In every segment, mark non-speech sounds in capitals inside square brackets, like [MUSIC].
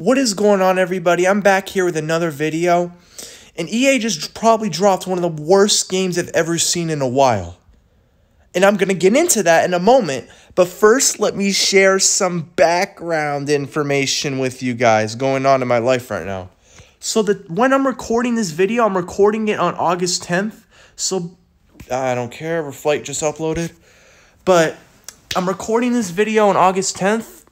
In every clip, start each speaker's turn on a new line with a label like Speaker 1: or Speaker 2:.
Speaker 1: What is going on, everybody? I'm back here with another video. And EA just probably dropped one of the worst games I've ever seen in a while. And I'm going to get into that in a moment. But first, let me share some background information with you guys going on in my life right now. So the when I'm recording this video, I'm recording it on August 10th. So I don't care, our flight just uploaded. But I'm recording this video on August 10th.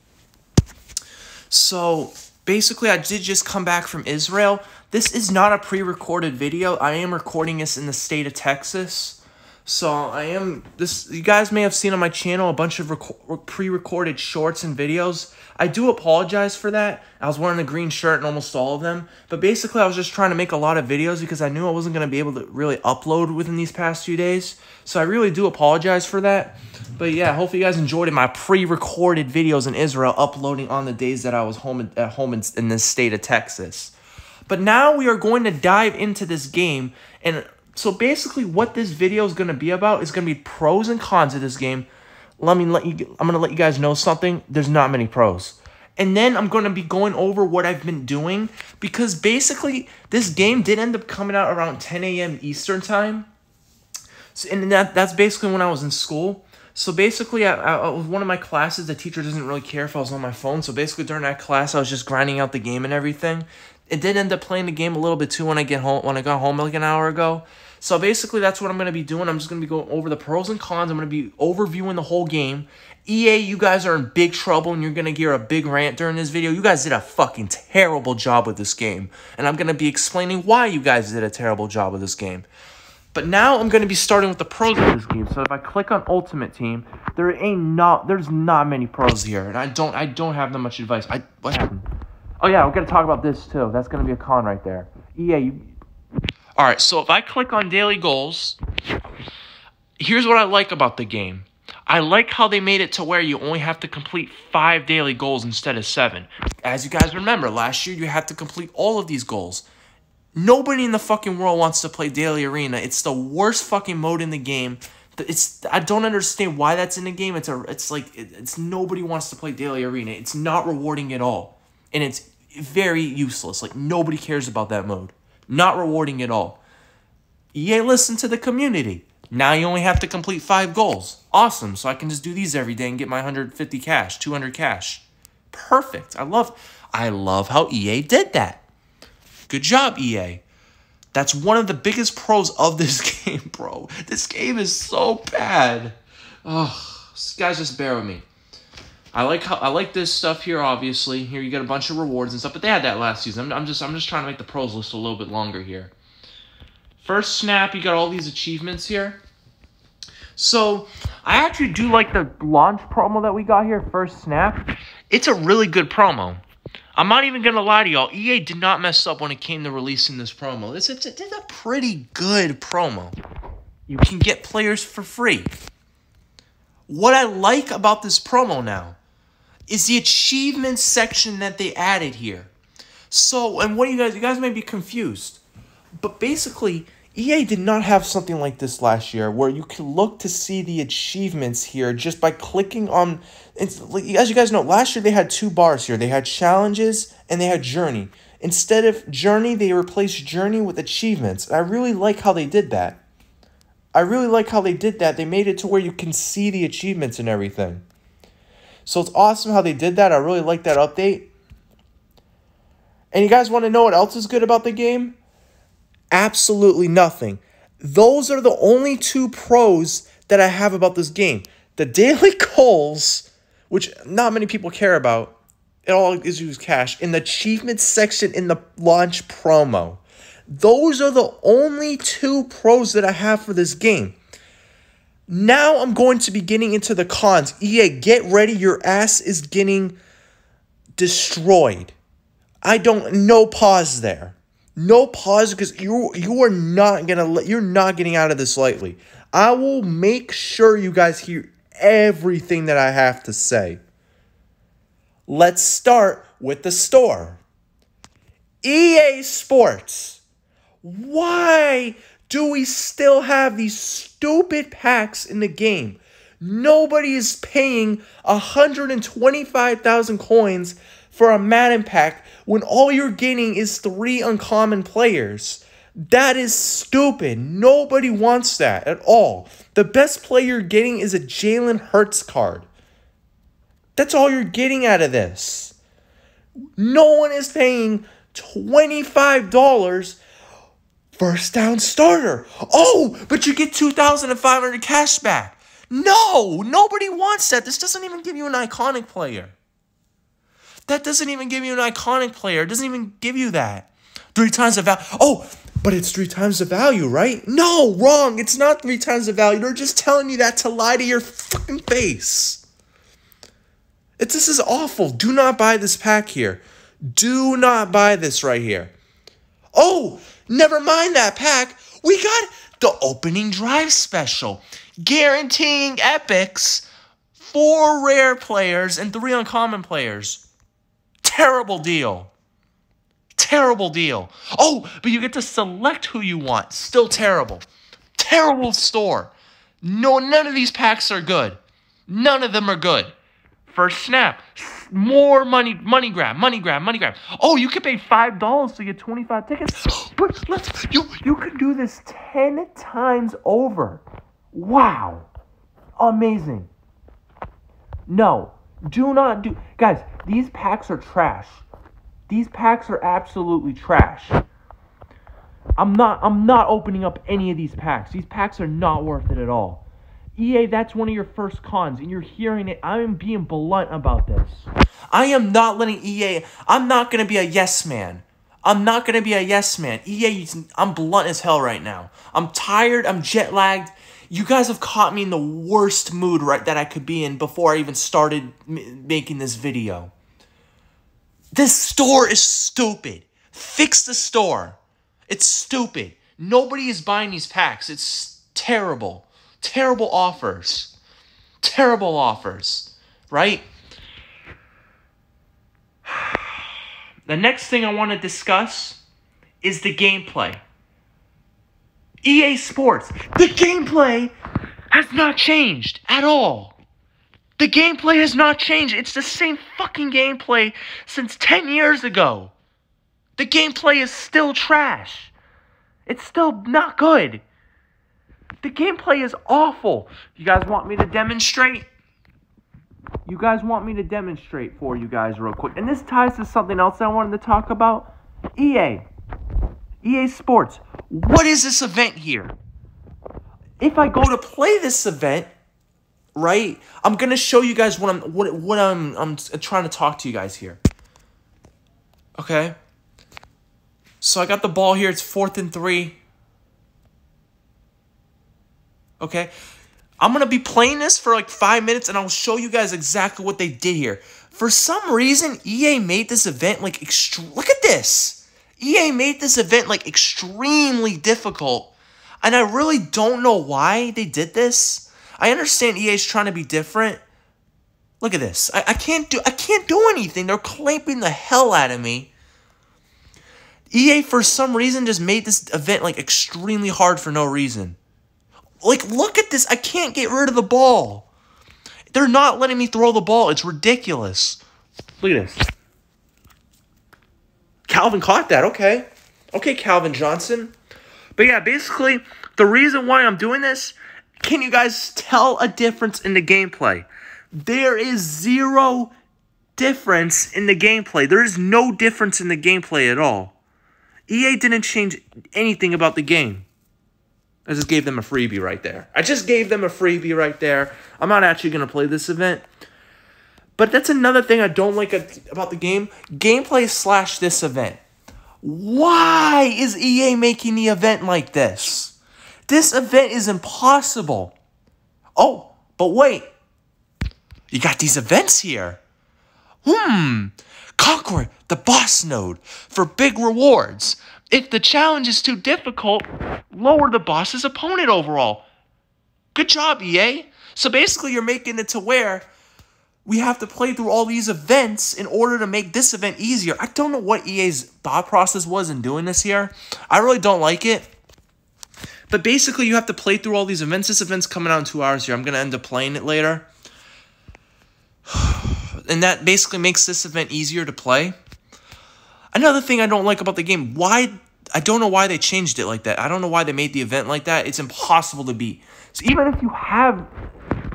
Speaker 1: So basically, I did just come back from Israel. This is not a pre-recorded video. I am recording this in the state of Texas. So I am this. You guys may have seen on my channel a bunch of pre-recorded shorts and videos. I do apologize for that. I was wearing a green shirt in almost all of them. But basically, I was just trying to make a lot of videos because I knew I wasn't going to be able to really upload within these past few days. So I really do apologize for that. But yeah, hopefully you guys enjoyed my pre-recorded videos in Israel uploading on the days that I was home at home in, in this state of Texas. But now we are going to dive into this game. And so basically what this video is going to be about is going to be pros and cons of this game. Let me let you I'm going to let you guys know something. There's not many pros. And then I'm going to be going over what I've been doing because basically this game did end up coming out around 10 a.m. Eastern time. So, and that that's basically when I was in school. So basically, I, I, one of my classes, the teacher doesn't really care if I was on my phone. So basically, during that class, I was just grinding out the game and everything. It did end up playing the game a little bit too when I get home when I got home like an hour ago. So basically, that's what I'm gonna be doing. I'm just gonna be going over the pros and cons. I'm gonna be overviewing the whole game. EA, you guys are in big trouble and you're gonna hear a big rant during this video. You guys did a fucking terrible job with this game. And I'm gonna be explaining why you guys did a terrible job with this game. But now I'm going to be starting with the pros of this game. So if I click on Ultimate Team, there ain't not there's not many pros here, and I don't I don't have that much advice. I what happened? Oh yeah, we're gonna talk about this too. That's gonna be a con right there. EA. You... All right, so if I click on daily goals, here's what I like about the game. I like how they made it to where you only have to complete five daily goals instead of seven. As you guys remember, last year you had to complete all of these goals. Nobody in the fucking world wants to play Daily Arena. It's the worst fucking mode in the game. It's I don't understand why that's in the game. It's a it's like it's nobody wants to play Daily Arena. It's not rewarding at all. And it's very useless. Like nobody cares about that mode. Not rewarding at all. EA listen to the community. Now you only have to complete 5 goals. Awesome. So I can just do these every day and get my 150 cash, 200 cash. Perfect. I love I love how EA did that. Good job, EA. That's one of the biggest pros of this [LAUGHS] game, bro. This game is so bad. Oh, guys, just bear with me. I like how I like this stuff here. Obviously, here you get a bunch of rewards and stuff, but they had that last season. I'm, I'm just I'm just trying to make the pros list a little bit longer here. First snap, you got all these achievements here. So I actually do like the launch promo that we got here. First snap, it's a really good promo. I'm not even gonna lie to y'all. EA did not mess up when it came to releasing this promo. This is a pretty good promo. You can get players for free. What I like about this promo now is the achievements section that they added here. So, and what you guys, you guys may be confused, but basically, EA did not have something like this last year where you can look to see the achievements here just by clicking on it's as you guys know last year they had two bars here. They had challenges and they had journey. Instead of journey they replaced journey with achievements. I really like how they did that. I really like how they did that. They made it to where you can see the achievements and everything. So it's awesome how they did that. I really like that update. And you guys want to know what else is good about the game? Absolutely nothing. Those are the only two pros that I have about this game. The [LAUGHS] daily goals, which not many people care about, it all is used cash, in the achievement section in the launch promo. Those are the only two pros that I have for this game. Now I'm going to be getting into the cons. EA, get ready. Your ass is getting destroyed. I don't, no pause there. No pause because you you are not gonna let you're not getting out of this lightly. I will make sure you guys hear everything that I have to say. Let's start with the store. EA Sports. Why do we still have these stupid packs in the game? Nobody is paying 125,000 coins for a Madden pack when all you're getting is three uncommon players. That is stupid. Nobody wants that at all. The best play you're getting is a Jalen Hurts card. That's all you're getting out of this. No one is paying $25 first down starter. Oh, but you get 2500 cash back. No, nobody wants that. This doesn't even give you an iconic player. That doesn't even give you an iconic player. It doesn't even give you that. Three times the value. Oh, but it's three times the value, right? No, wrong. It's not three times the value. They're just telling you that to lie to your fucking face. It's, this is awful. Do not buy this pack here. Do not buy this right here. Oh, never mind that pack. We got the opening drive special, guaranteeing epics, four rare players and three uncommon players. Terrible deal. Terrible deal. Oh, but you get to select who you want. Still terrible. Terrible store. No, none of these packs are good. None of them are good. First snap. More money, money grab, money grab, money grab. Oh, you can pay five dollars to get 25 tickets. But let's you you can do this 10 times over. Wow. Amazing. No, do not do guys, these packs are trash. These packs are absolutely trash. I'm not I'm not opening up any of these packs. These packs are not worth it at all. EA, that's one of your first cons, and you're hearing it. I am being blunt about this. I am not letting EA, I'm not going to be a yes man. I'm not going to be a yes man. EA, I'm blunt as hell right now. I'm tired, I'm jet lagged. You guys have caught me in the worst mood right that I could be in before I even started making this video. This store is stupid. Fix the store. It's stupid. Nobody is buying these packs. It's terrible. Terrible offers. Terrible offers. Right? The next thing I want to discuss is the gameplay. EA Sports, the gameplay has not changed at all. The gameplay has not changed. It's the same fucking gameplay since 10 years ago. The gameplay is still trash. It's still not good. The gameplay is awful. You guys want me to demonstrate? You guys want me to demonstrate for you guys real quick. And this ties to something else I wanted to talk about. EA. EA Sports. What is this event here? If I go to play this event, right? I'm gonna show you guys what I'm what what I'm I'm trying to talk to you guys here. Okay. So I got the ball here. It's fourth and three. Okay. I'm gonna be playing this for like five minutes, and I'll show you guys exactly what they did here. For some reason, EA made this event like. Look at this. EA made this event like extremely difficult, and I really don't know why they did this. I understand EA's trying to be different. Look at this. I, I can't do I can't do anything. They're clamping the hell out of me. EA for some reason just made this event like extremely hard for no reason. Like look at this. I can't get rid of the ball. They're not letting me throw the ball. It's ridiculous. Look at this. Calvin caught that. Okay. Okay, Calvin Johnson. But yeah, basically, the reason why I'm doing this can you guys tell a difference in the gameplay? There is zero difference in the gameplay. There is no difference in the gameplay at all. EA didn't change anything about the game. I just gave them a freebie right there. I just gave them a freebie right there. I'm not actually going to play this event. But that's another thing I don't like about the game. Gameplay slash this event. Why is EA making the event like this? This event is impossible. Oh, but wait. You got these events here. Hmm. Conquer the boss node for big rewards. If the challenge is too difficult, lower the boss's opponent overall. Good job, EA. So basically, you're making it to where we have to play through all these events in order to make this event easier. I don't know what EA's thought process was in doing this here. I really don't like it. But basically, you have to play through all these events. This event's coming out in two hours here. I'm going to end up playing it later. [SIGHS] And that basically makes this event easier to play. Another thing I don't like about the game, why I don't know why they changed it like that. I don't know why they made the event like that. It's impossible to beat. So even if you have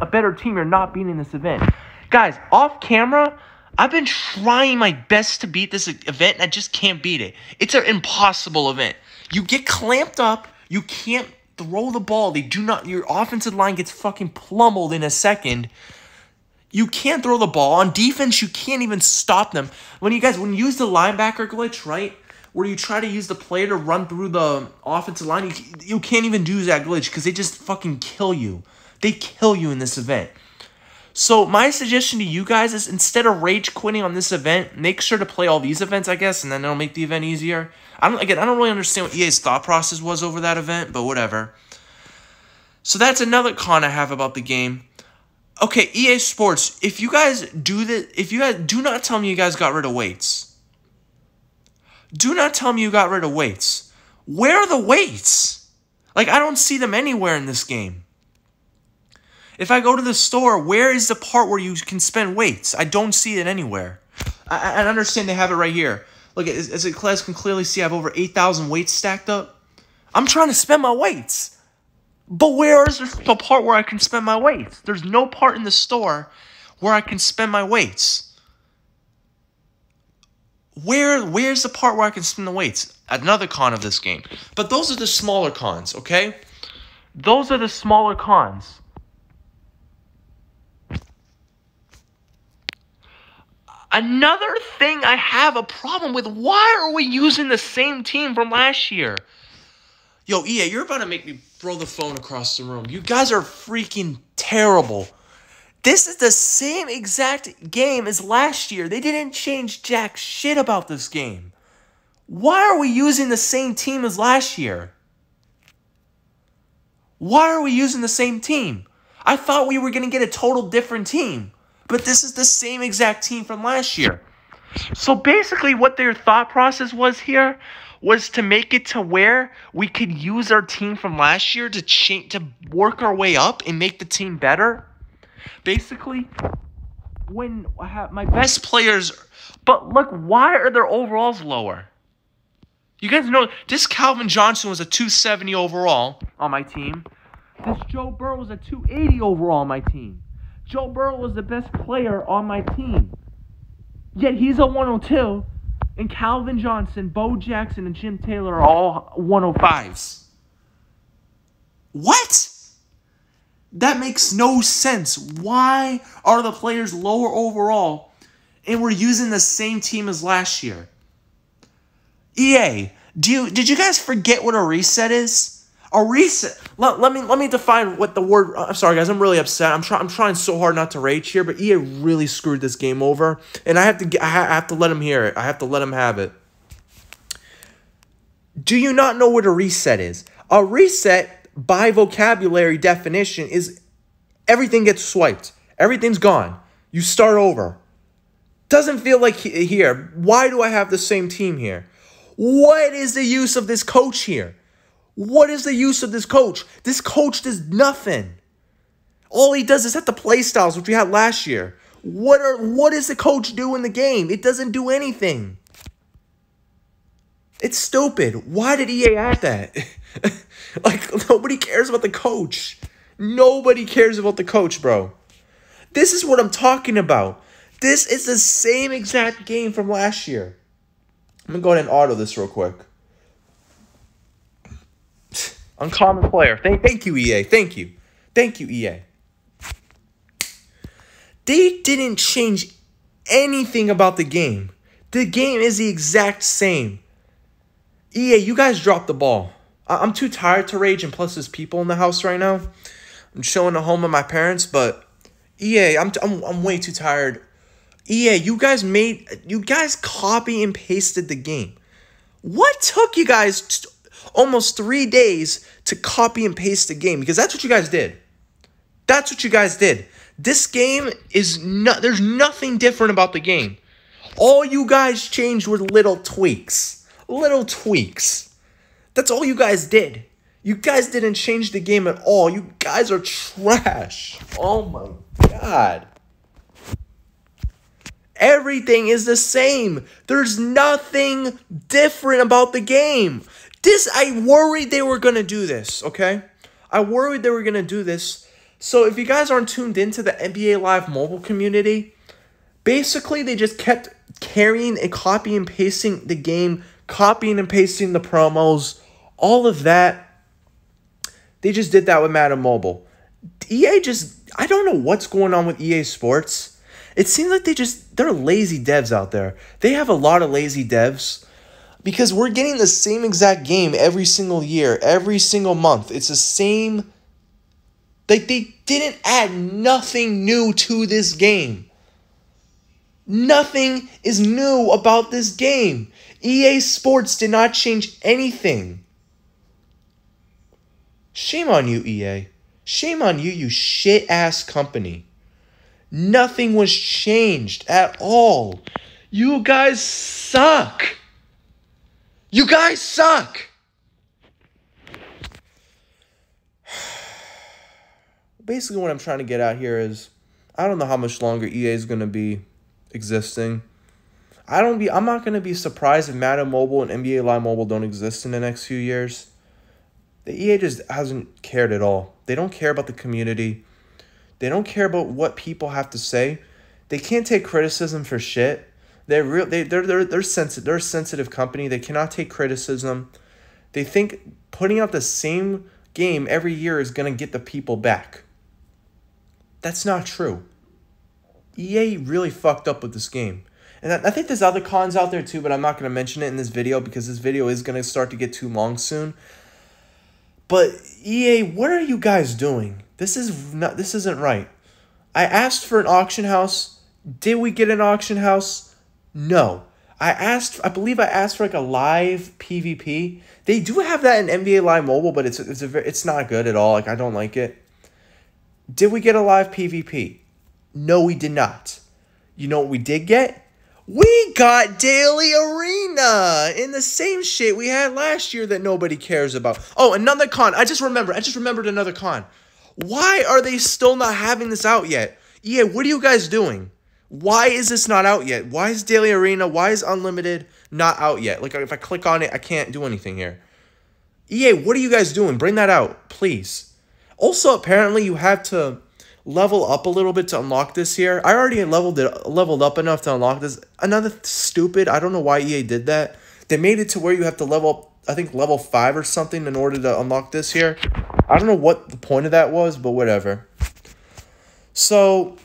Speaker 1: a better team, you're not beating this event. Guys, off camera, I've been trying my best to beat this event and I just can't beat it. It's an impossible event. You get clamped up, you can't throw the ball. They do not your offensive line gets fucking pummeled in a second. You can't throw the ball. On defense, you can't even stop them. When you guys when you use the linebacker glitch, right? Where you try to use the player to run through the offensive line, you, you can't even do that glitch because they just fucking kill you. They kill you in this event. So my suggestion to you guys is instead of rage quitting on this event, make sure to play all these events, I guess, and then it'll make the event easier. I don't again, I don't really understand what EA's thought process was over that event, but whatever. So that's another con I have about the game. Okay, EA Sports, if you guys do that, if you guys do not tell me you guys got rid of weights. Do not tell me you got rid of weights. Where are the weights? Like I don't see them anywhere in this game. If I go to the store, where is the part where you can spend weights? I don't see it anywhere. I, I understand they have it right here. Look, as, as class can clearly see, I have over 8,000 weights stacked up. I'm trying to spend my weights. But where is the part where I can spend my weights? There's no part in the store where I can spend my weights. Where where's the part where I can spend the weights? Another con of this game. But those are the smaller cons, okay? Those are the smaller cons. Another thing I have a problem with, why are we using the same team from last year? Yo, EA, you're about to make me throw the phone across the room. You guys are freaking terrible. This is the same exact game as last year. They didn't change jack shit about this game. Why are we using the same team as last year? Why are we using the same team? I thought we were going to get a total different team. But this is the same exact team from last year. So basically, what their thought process was here was to make it to where we could use our team from last year to change to work our way up and make the team better. Basically, when my best players, but look, why are their overalls lower? You guys know this Calvin Johnson was a 270 overall on my team. This Joe Burrow was a 280 overall on my team. Joe Burrow was the best player on my team. Yet he's a 102, and Calvin Johnson, Bo Jackson, and Jim Taylor are all 105s. What? That makes no sense. Why are the players lower overall and we're using the same team as last year? EA, do you did you guys forget what a reset is? A reset. Let, let me let me define what the word. Uh, I'm sorry, guys. I'm really upset. I'm trying. I'm trying so hard not to rage here, but EA really screwed this game over, and I have to. I have to let him hear it. I have to let him have it. Do you not know what a reset is? A reset, by vocabulary definition, is everything gets swiped. Everything's gone. You start over. Doesn't feel like here. Why do I have the same team here? What is the use of this coach here? What is the use of this coach? This coach does nothing. All he does is set the play styles, which we had last year. What are what does the coach do in the game? It doesn't do anything. It's stupid. Why did EA add that? [LAUGHS] like nobody cares about the coach. Nobody cares about the coach, bro. This is what I'm talking about. This is the same exact game from last year. I'm gonna go ahead and auto this real quick. Uncommon player. Thank, thank you, EA. Thank you. Thank you, EA. They didn't change anything about the game. The game is the exact same. EA, you guys dropped the ball. I- I'm too tired to rage, and plus there's people in the house right now. I'm chilling at home with my parents, but EA, I'm, I'm, I'm way too tired. EA, you guys made, you guys copy and pasted the game. What took you guys almost three days to copy and paste the game because that's what you guys did. That's what you guys did. This game is not, there's nothing different about the game. All you guys changed were little tweaks. Little tweaks. That's all you guys did. You guys didn't change the game at all. You guys are trash. Oh my god. Everything is the same. There's nothing different about the game. This, I worried they were going to do this, okay? I worried they were going to do this. So if you guys aren't tuned into the NBA Live mobile community, basically they just kept carrying and copying and pasting the game, copying and pasting the promos, all of that. They just did that with Madden Mobile. EA just, I don't know what's going on with EA Sports. It seems like they just, they're lazy devs out there. They have a lot of lazy devs because we're getting the same exact game every single year, every single month. It's the same. Like, they didn't add nothing new to this game. Nothing is new about this game. EA Sports did not change anything. Shame on you, EA. Shame on you, you shit ass company. Nothing was changed at all. You guys suck. You guys suck. Basically, what I'm trying to get out here is I don't know how much longer EA is going to be existing. I don't be I'm not going to be surprised if Madden Mobile and NBA Live Mobile don't exist in the next few years. The EA just hasn't cared at all. They don't care about the community. They don't care about what people have to say. They can't take criticism for shit. They're real they they're they're they're sensitive they're a sensitive company. They cannot take criticism. They think putting out the same game every year is going to get the people back. That's not true. EA really fucked up with this game. And I, I think there's other cons out there too, but I'm not going to mention it in this video because this video is going to start to get too long soon. But EA, what are you guys doing? This is not this isn't right. I asked for an auction house. Did we get an auction house? No. I asked I believe I asked for like a live PvP. They do have that in NBA Live Mobile, but it's it's a it's not good at all. Like I don't like it. Did we get a live PvP? No, we did not. You know what we did get? We got Daily Arena in the same shit we had last year that nobody cares about. Oh, another con. I just remember. I just remembered another con. Why are they still not having this out yet? Yeah, what are you guys doing? Why is this not out yet? Why is Daily Arena, why is Unlimited not out yet? Like, if I click on it, I can't do anything here. EA, what are you guys doing? Bring that out, please. Also, apparently, you have to level up a little bit to unlock this here. I already leveled it leveled up enough to unlock this. Another stupid, I don't know why EA did that. They made it to where you have to level up, I think level 5 or something in order to unlock this here. I don't know what the point of that was, but whatever. So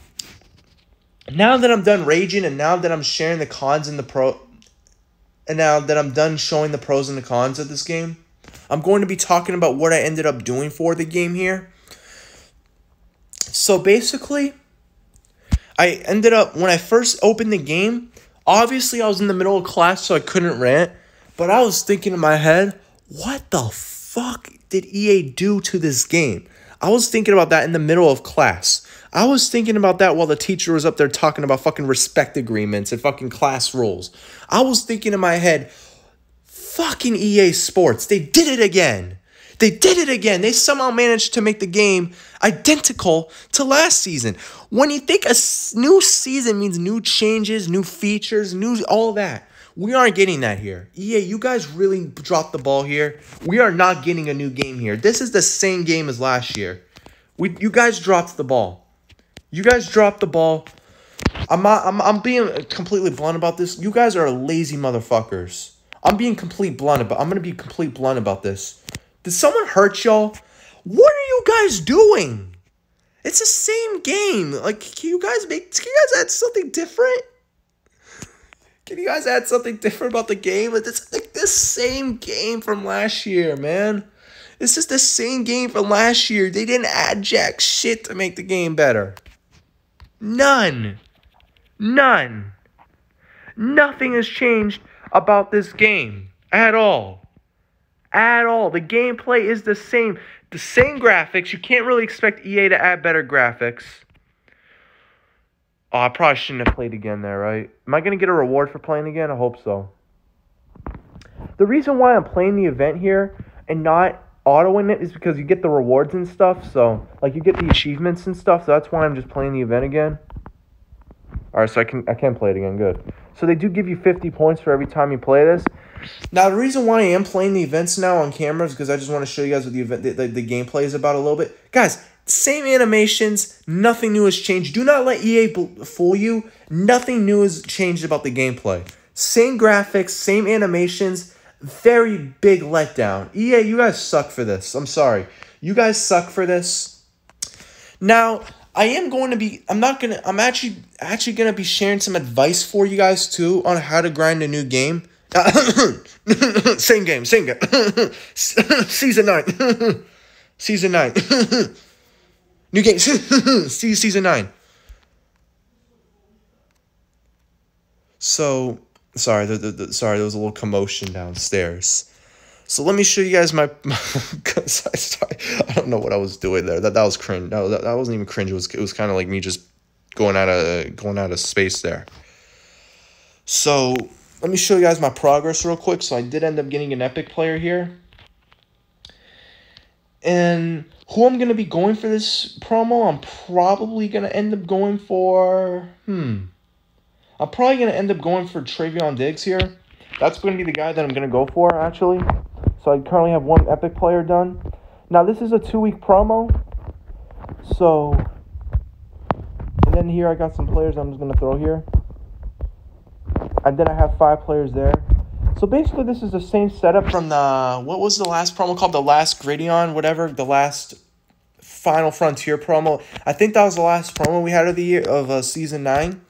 Speaker 1: now that I'm done raging and now that I'm sharing the cons and the pro and now that I'm done showing the pros and the cons of this game, I'm going to be talking about what I ended up doing for the game here. So basically, I ended up, when I first opened the game, obviously I was in the middle of class, so I couldn't rant. But I was thinking in my head, what the fuck did EA do to this game? I was thinking about that in the middle of class. I was thinking about that while the teacher was up there talking about fucking respect agreements and fucking class rules. I was thinking in my head, fucking EA Sports, they did it again. They did it again. They somehow managed to make the game identical to last season. When you think a new season means new changes, new features, new all that, we aren't getting that here. EA, you guys really dropped the ball here. We are not getting a new game here. This is the same game as last year. We, you guys dropped the ball. You guys dropped the ball. I'm not, I'm, I'm being completely blunt about this. You guys are lazy motherfuckers. I'm being complete blunt about. I'm gonna be complete blunt about this. Did someone hurt y'all? What are you guys doing? It's the same game. Like, can you guys make, can you guys add something different? Can you guys add something different about the game? It's like the same game from last year, man. This is the same game from last year. They didn't add jack shit to make the game better. None. None. Nothing has changed about this game at all at all. The gameplay is the same. The same graphics. You can't really expect EA to add better graphics. Oh, I probably shouldn't have played again there, right? Am I going to get a reward for playing again? I hope so. The reason why I'm playing the event here and not autoing it is because you get the rewards and stuff. So, like, you get the achievements and stuff. So that's why I'm just playing the event again. All right, so I can I can play it again. Good. So they do give you 50 points for every time you play this. Now the reason why I am playing the events now on camera is because I just want to show you guys what the event the, the, the gameplay is about a little bit. Guys, same animations, nothing new has changed. Do not let EA fool you. Nothing new has changed about the gameplay. Same graphics, same animations, very big letdown. EA, you guys suck for this. I'm sorry. You guys suck for this. Now, I am going to be I'm not going to I'm actually actually going to be sharing some advice for you guys too on how to grind a new game. [COUGHS] same game, same game. [COUGHS] Season 9. [COUGHS] Season 9. new game. Season 9. So, sorry, the, the, the, sorry, there was a little commotion downstairs. So let me show you guys my. [LAUGHS] my I, I don't know what I was doing there. That that was cringe. No, that, that wasn't even cringe. It was it was kind of like me just going out of going out of space there. So let me show you guys my progress real quick. So I did end up getting an epic player here. And who I'm going to be going for this promo, I'm probably going to end up going for, hmm. I'm probably going to end up going for Trevon Diggs here. That's going to be the guy that I'm going to go for, actually. So I currently have one epic player done. Now this is a two week promo. So and then here I got some players I'm just gonna throw here. And then I have five players there. So basically this is the same setup from the what was the last promo called? The last Gridiron, whatever, the last Final Frontier promo. I think that was the last promo we had of the year of uh, season nine.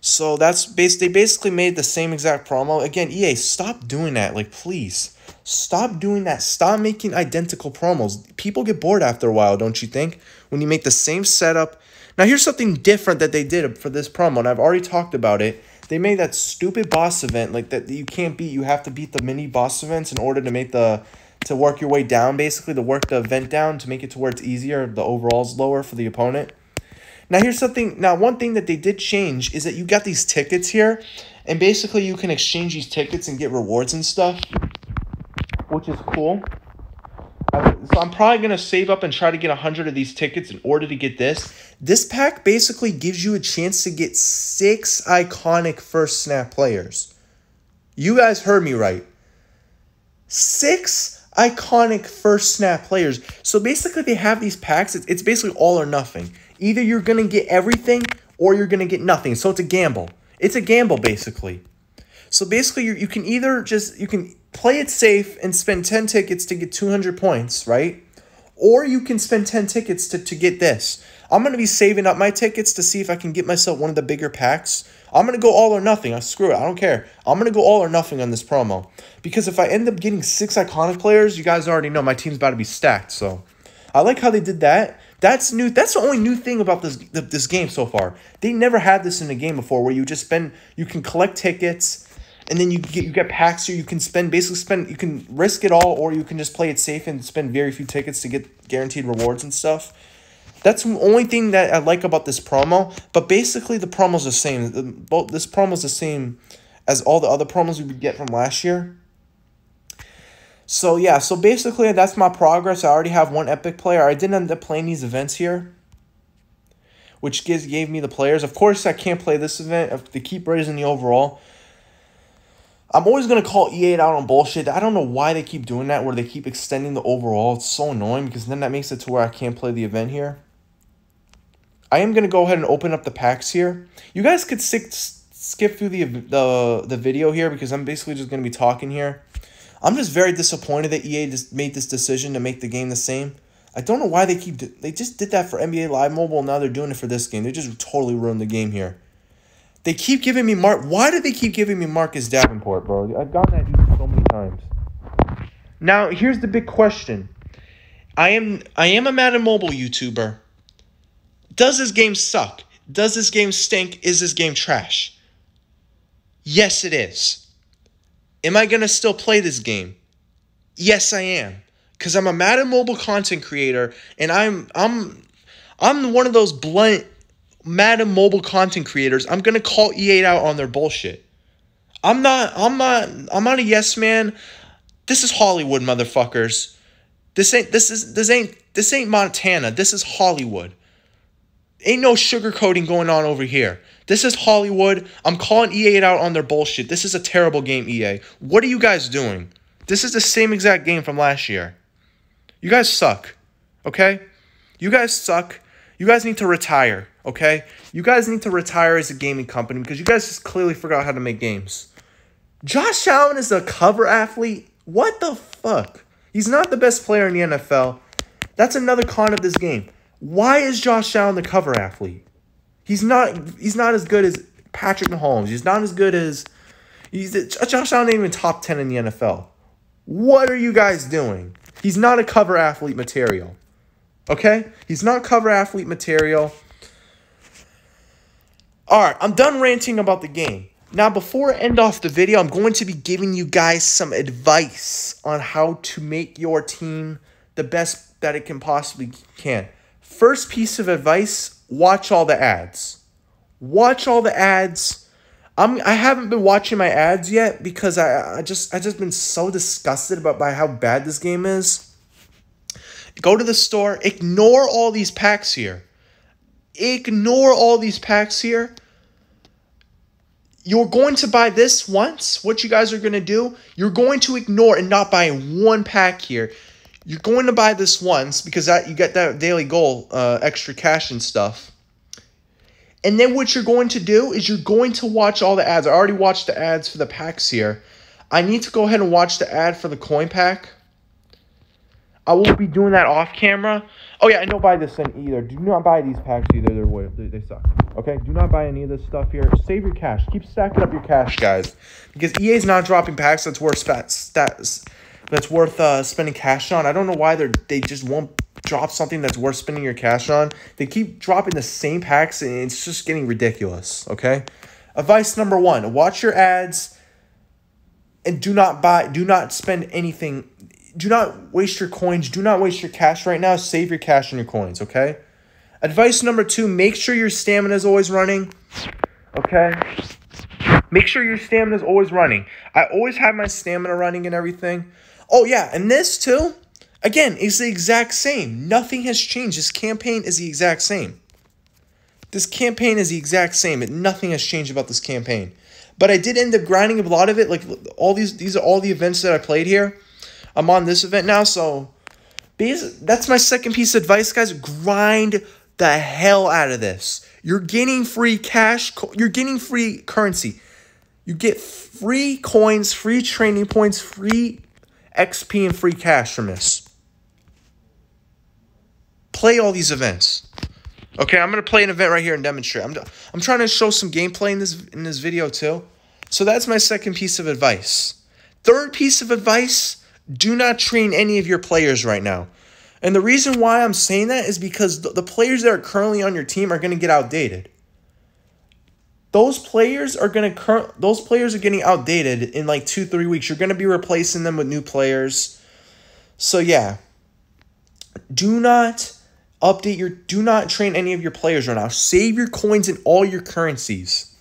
Speaker 1: So that's base. They basically made the same exact promo again. EA, stop doing that. Like, please. Stop doing that. Stop making identical promos. People get bored after a while, don't you think? When you make the same setup. Now, here's something different that they did for this promo, and I've already talked about it. They made that stupid boss event like that you can't beat. You have to beat the mini boss events in order to make the to work your way down basically to work the event down to make it to where it's easier the overall's lower for the opponent now here's something now one thing that they did change is that you got these tickets here and basically you can exchange these tickets and get rewards and stuff which is cool. Uh, so I'm probably to save up and try to get 100 of these tickets in order to get this. This pack basically gives you a chance to get six iconic first snap players. You guys heard me right. Six iconic first snap players. So basically they have these packs. It's, it's basically all or nothing. Either you're going to get everything or you're going to get nothing. So it's a gamble. It's a gamble basically. So basically you, you can either just, you can play it safe and spend 10 tickets to get 200 points, right? Or you can spend 10 tickets to, to get this. I'm going to be saving up my tickets to see if I can get myself one of the bigger packs. I'm going to go all or nothing. I screw it. I don't care. I'm going to go all or nothing on this promo. Because if I end up getting six iconic players, you guys already know my team's about to be stacked. So I like how they did that. That's new. That's the only new thing about this this game so far. They never had this in a game before where you just spend you can collect tickets and then you get you get packs here. You can spend basically spend you can risk it all, or you can just play it safe and spend very few tickets to get guaranteed rewards and stuff. That's the only thing that I like about this promo. But basically, the promo's the same. The, both this promo's the same as all the other promos we would get from last year. So yeah, so basically that's my progress. I already have one epic player. I didn't end up playing these events here, which gives gave me the players. Of course, I can't play this event if they keep raising the overall. I'm always going to call EA out on bullshit. I don't know why they keep doing that, where they keep extending the overall. It's so annoying because then that makes it to where I can't play the event here. I am going to go ahead and open up the packs here. You guys could skip through the, the, the video here because I'm basically just going to be talking here. I'm just very disappointed that EA just made this decision to make the game the same. I don't know why they keep... They just did that for NBA Live Mobile, now they're doing it for this game. They just totally ruined the game here. They keep giving me Mark. Why do they keep giving me Marcus Davenport, bro? I've gotten that dude so many times. Now, here's the big question. I am I am a Madden Mobile YouTuber. Does this game suck? Does this game stink? Is this game trash? Yes, it is. Am I gonna still play this game? Yes, I am. Cause I'm a Madden Mobile content creator, and I'm I'm I'm one of those blunt Madden mobile content creators, I'm gonna call EA out on their bullshit. I'm not I'm not I'm not a yes man. This is Hollywood, motherfuckers. This ain't this is this ain't this ain't Montana. This is Hollywood. Ain't no sugarcoating going on over here. This is Hollywood. I'm calling EA out on their bullshit. This is a terrible game, EA. What are you guys doing? This is the same exact game from last year. You guys suck. Okay? You guys suck. You guys need to retire, okay? You guys need to retire as a gaming company because you guys just clearly forgot how to make games. Josh Allen is a cover athlete. What the fuck? He's not the best player in the NFL. That's another con of this game. Why is Josh Allen the cover athlete? He's not he's not as good as Patrick Mahomes. He's not as good as he's Josh Allen ain't even top 10 in the NFL. What are you guys doing? He's not a cover athlete material. Okay? He's not cover athlete material. All right, I'm done ranting about the game. Now, before I end off the video, I'm going to be giving you guys some advice on how to make your team the best that it can possibly can. First piece of advice, watch all the ads. Watch all the ads. I'm I haven't been watching my ads yet because I, I just I just been so disgusted about by how bad this game is. Go to the store, ignore all these packs here. Ignore all these packs here. You're going to buy this once. What you guys are going to do, you're going to ignore and not buy one pack here. You're going to buy this once because that you get that daily goal, uh, extra cash and stuff. And then what you're going to do is you're going to watch all the ads. I already watched the ads for the packs here. I need to go ahead and watch the ad for the coin pack. I will be doing that off camera. Oh yeah, and don't buy this thing either. Do not buy these packs either. They're they, they suck. Okay, do not buy any of this stuff here. Save your cash. Keep stacking up your cash, guys, because EA is not dropping packs that's worth stats that's worth uh, spending cash on. I don't know why they they just won't drop something that's worth spending your cash on. They keep dropping the same packs, and it's just getting ridiculous. Okay, advice number one: watch your ads, and do not buy. Do not spend anything do not waste your coins. Do not waste your cash right now. Save your cash and your coins, okay? Advice number two, make sure your stamina is always running, okay? Make sure your stamina is always running. I always have my stamina running and everything. Oh, yeah, and this too, again, is the exact same. Nothing has changed. This campaign is the exact same. This campaign is the exact same. Nothing has changed about this campaign. But I did end up grinding a lot of it. Like all these, these are all the events that I played here. I'm on this event now, so that's my second piece of advice, guys. Grind the hell out of this. You're getting free cash. You're getting free currency. You get free coins, free training points, free XP, and free cash from this. Play all these events. Okay, I'm gonna play an event right here and demonstrate. I'm, I'm trying to show some gameplay in this in this video too. So that's my second piece of advice. Third piece of advice do not train any of your players right now. And the reason why I'm saying that is because the players that are currently on your team are going to get outdated. Those players are going to cur- those players are getting outdated in like 2-3 weeks. You're going to be replacing them with new players. So yeah. Do not update your do not train any of your players right now. Save your coins and all your currencies.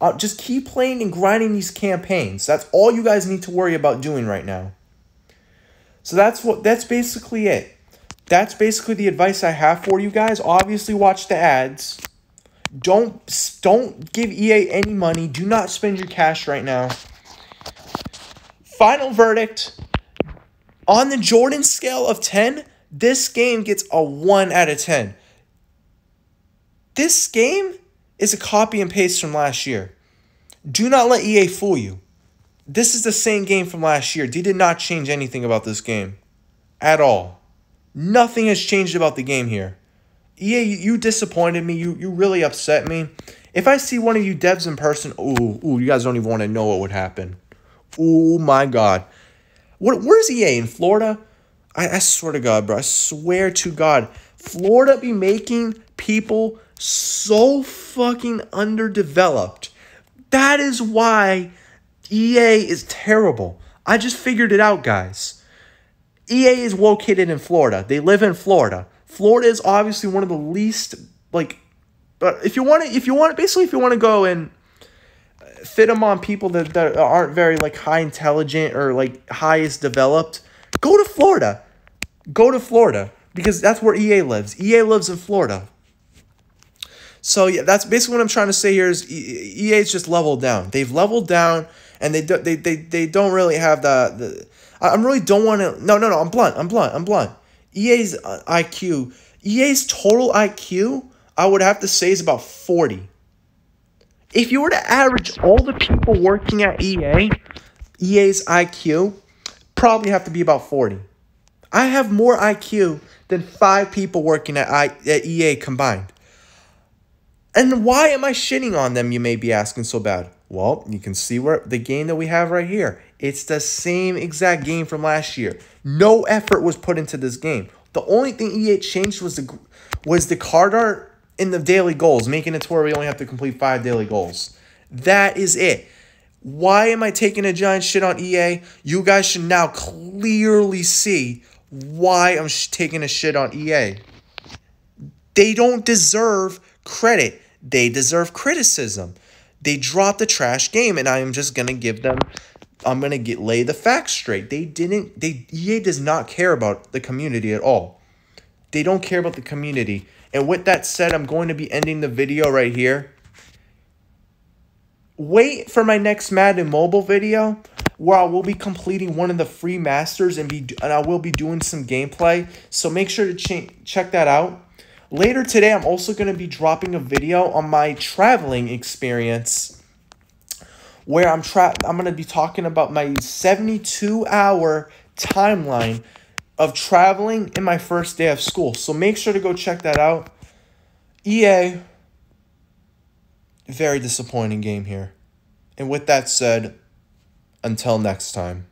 Speaker 1: Uh, just keep playing and grinding these campaigns. That's all you guys need to worry about doing right now. So that's what that's basically it. That's basically the advice I have for you guys. Obviously watch the ads. Don't don't give EA any money. Do not spend your cash right now. Final verdict. On the Jordan scale of 10, this game gets a 1 out of 10. This game is a copy and paste from last year. Do not let EA fool you. This is the same game from last year. They did not change anything about this game. At all. Nothing has changed about the game here. EA, you disappointed me. You you really upset me. If I see one of you devs in person, ooh, ooh, you guys don't even want to know what would happen. Oh my god. What where's EA? In Florida? I, I swear to God, bro. I swear to God. Florida be making people so fucking underdeveloped. That is why EA is terrible. I just figured it out, guys. EA is located in Florida. They live in Florida. Florida is obviously one of the least like but if you want to if you want basically if you want to go and fit them on people that, that aren't very like high intelligent or like highest developed, go to Florida. Go to Florida because that's where EA lives. EA lives in Florida. So yeah, that's basically what I'm trying to say here is EA's just leveled down. They've leveled down and they do, they, they they don't really have the the I am really don't want to No, no, no, I'm blunt. I'm blunt. I'm blunt. EA's uh, IQ, EA's total IQ, I would have to say is about 40. If you were to average all the people working at EA, EA's IQ probably have to be about 40. I have more IQ than five people working at, I, at EA combined. And why am I shitting on them, you may be asking so bad? Well, you can see where the game that we have right here. It's the same exact game from last year. No effort was put into this game. The only thing EA changed was the was the card art in the daily goals, making it to where we only have to complete five daily goals. That is it. Why am I taking a giant shit on EA? You guys should now clearly see why I'm taking a shit on EA. They don't deserve credit. They deserve criticism. They dropped the trash game, and I am just gonna give them. I'm gonna get lay the facts straight. They didn't. They EA does not care about the community at all. They don't care about the community. And with that said, I'm going to be ending the video right here. Wait for my next Madden Mobile video where I will be completing one of the free masters and be and I will be doing some gameplay. So make sure to ch check that out. Later today, I'm also going to be dropping a video on my traveling experience where I'm tra I'm going to be talking about my 72 hour timeline of traveling in my first day of school. So make sure to go check that out. EA, very disappointing game here. And with that said, until next time.